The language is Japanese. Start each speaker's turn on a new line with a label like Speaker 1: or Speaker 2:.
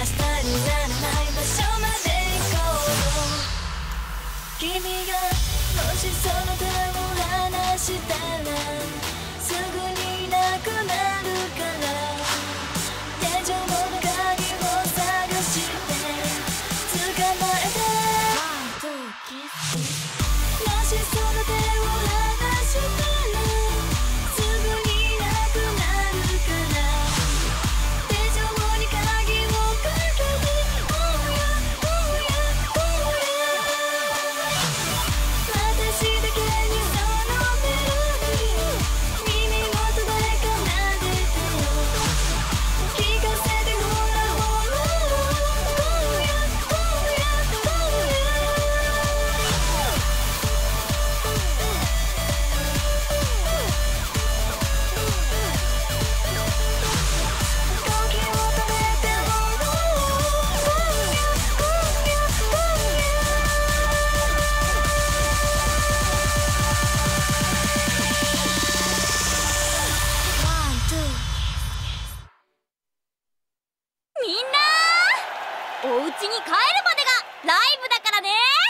Speaker 1: 明日にならない場所まで行こう。君がもしそ
Speaker 2: うお家に帰るまでがライブだからね。